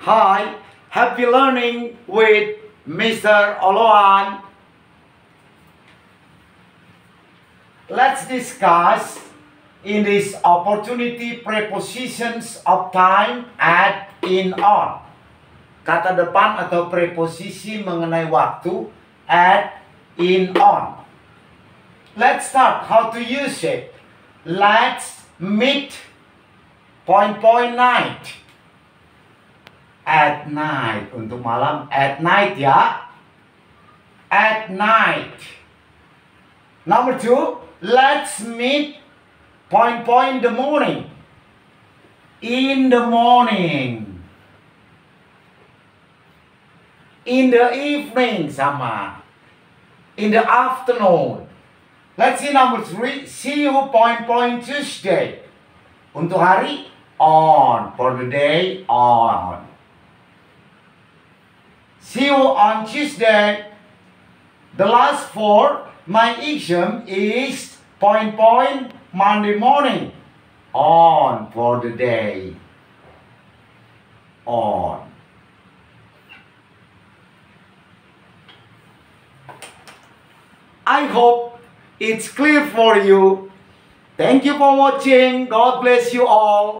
Hi, happy learning with Mr. Oloan. Let's discuss in this opportunity prepositions of time at, in, on. Kata depan atau preposisi mengenai waktu at, in, on. Let's start how to use it. Let's meet point point night at night. Untuk malam at night ya. At night. Number two let's meet point point the morning. In the morning. In the evening sama. In the afternoon. Let's see number three. See you point point Tuesday. Untuk hari on. For the day on On Tuesday. The last four, my exam is point point Monday morning. On for the day. On. I hope it's clear for you. Thank you for watching. God bless you all.